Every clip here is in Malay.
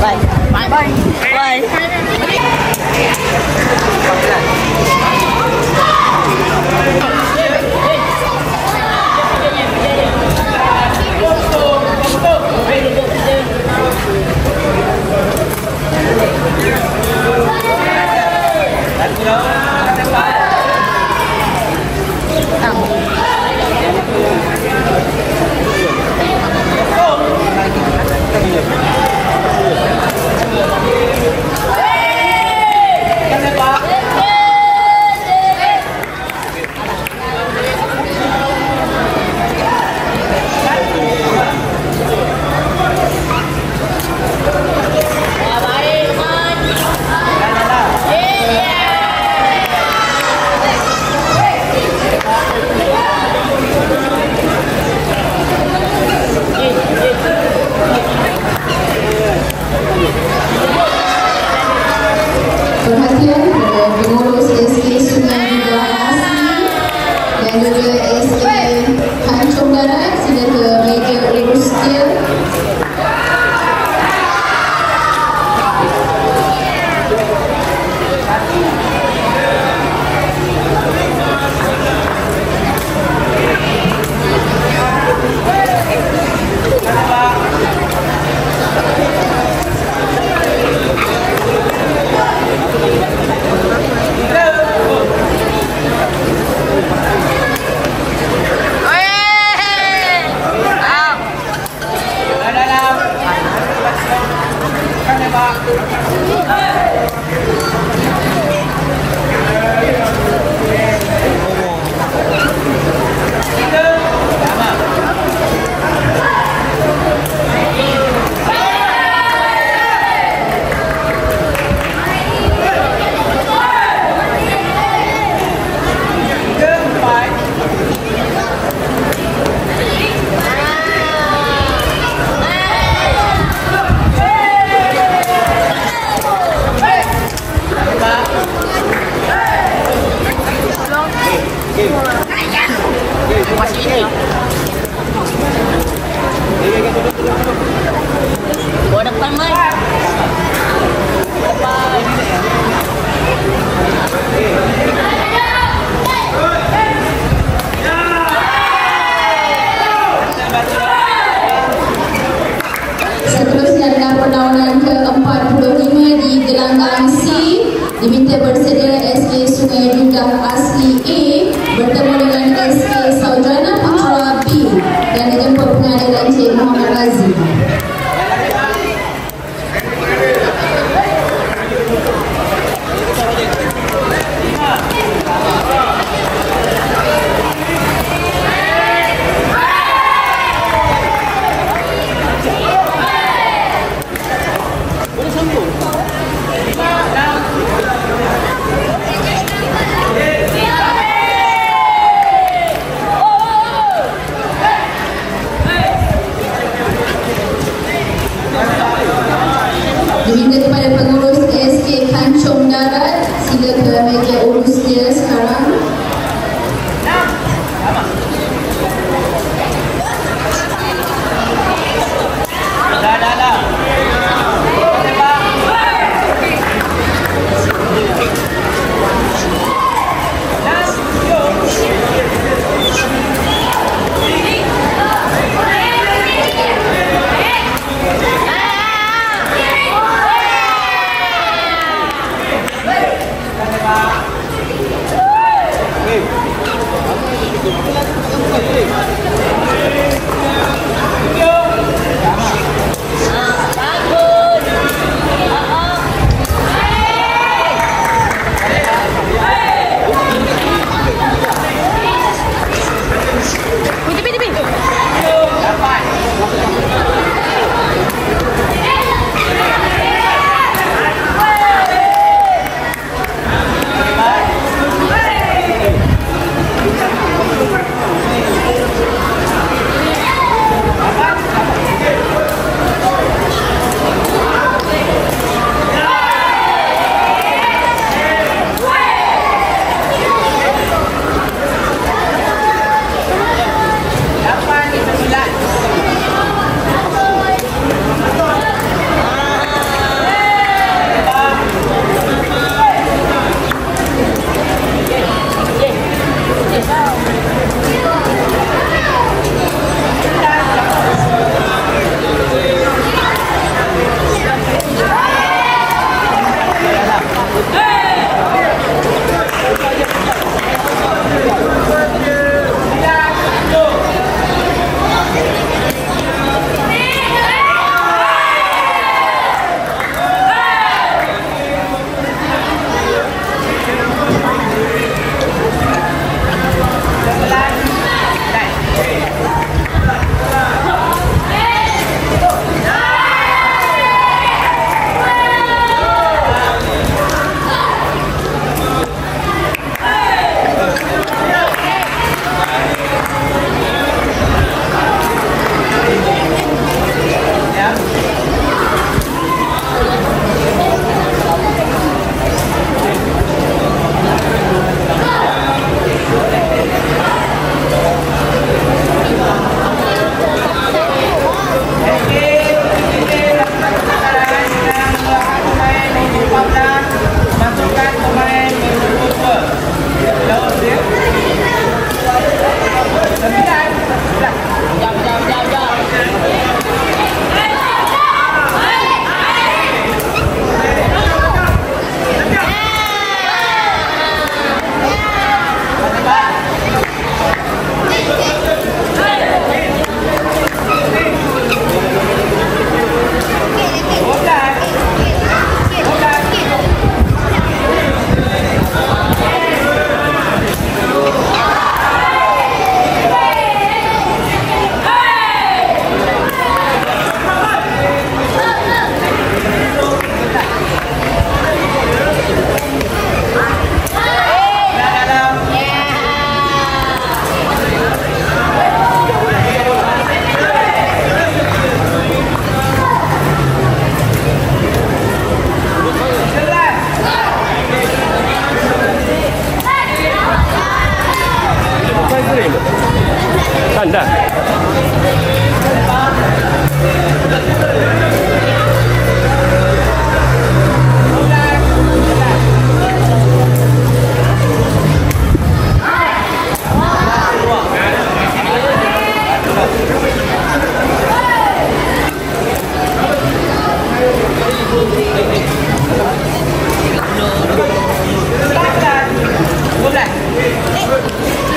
vậy vậy vậy vậy Yeah. Percent या एस के स्टूडेंट का Good.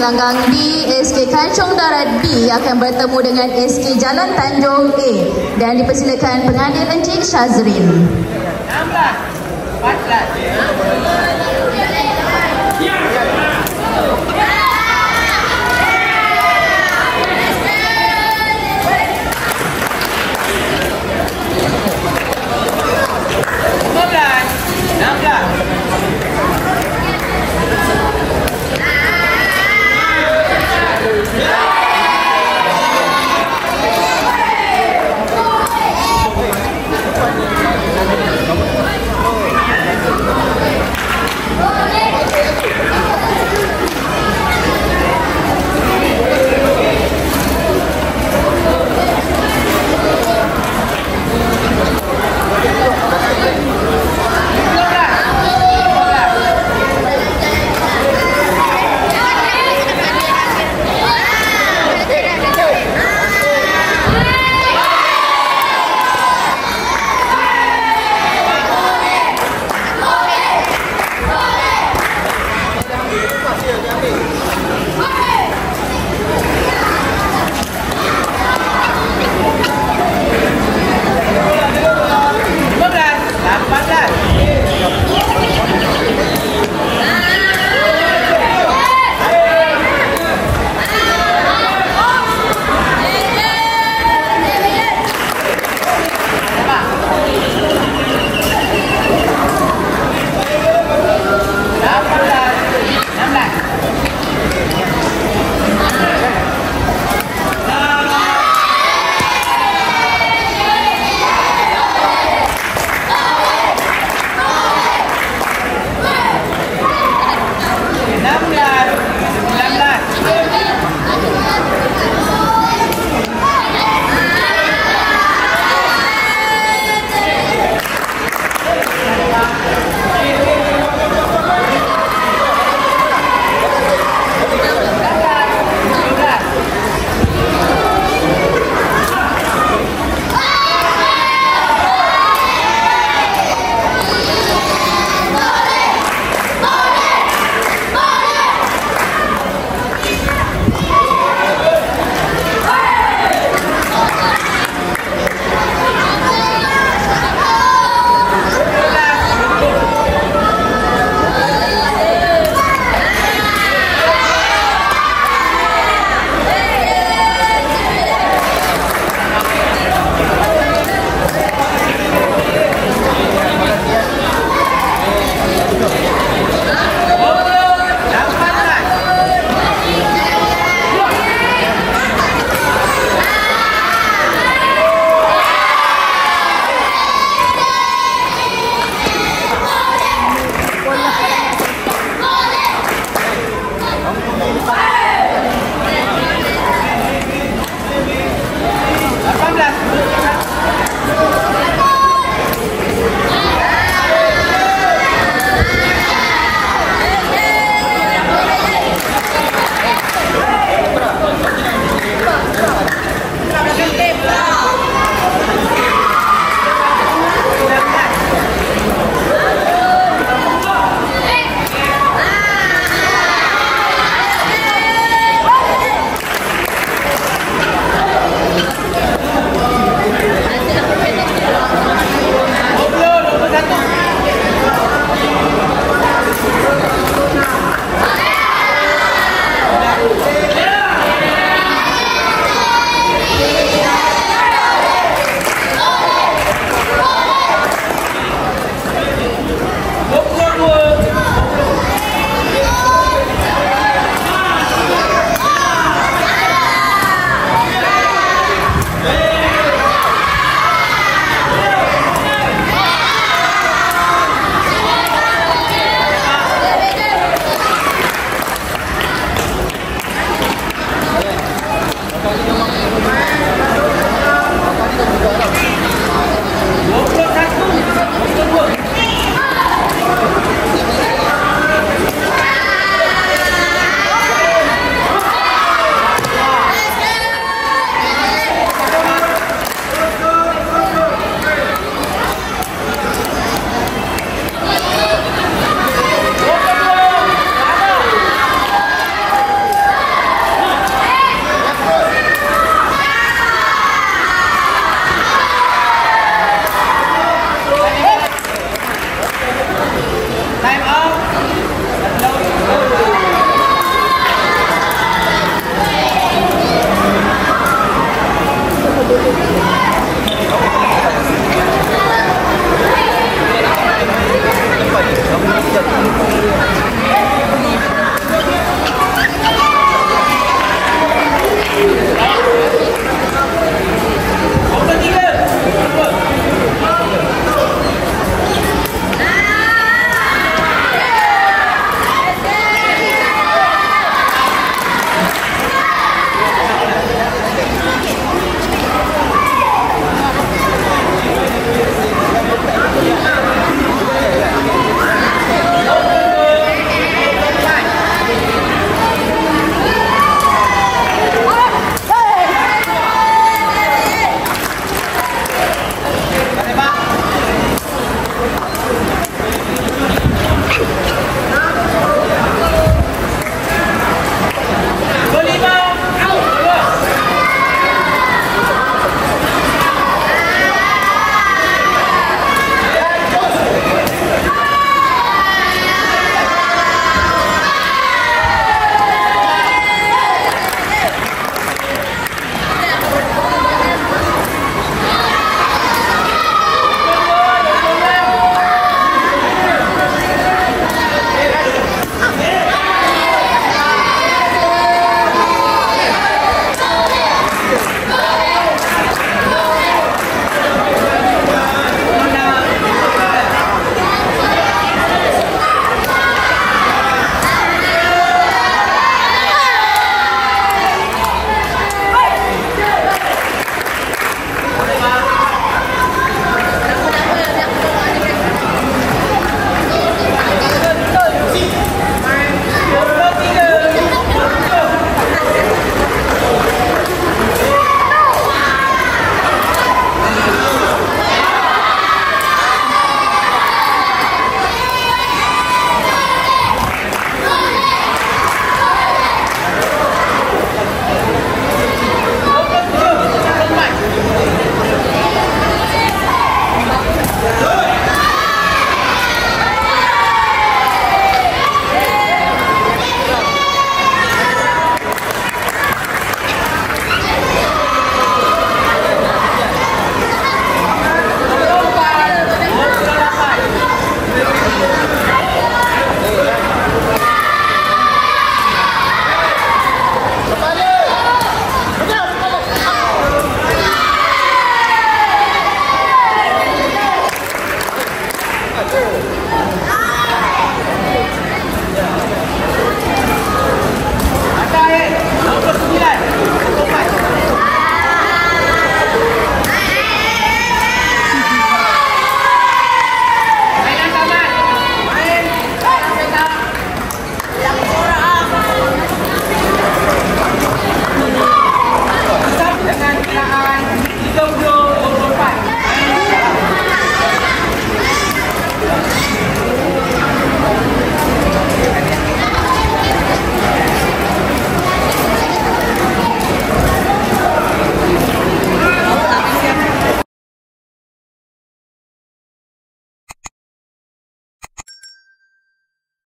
Gelanggang B, SK Kancung Darat B akan bertemu dengan SK Jalan Tanjung A dan dipersilakan pengadil Encik Syazrin. 16 14 Terima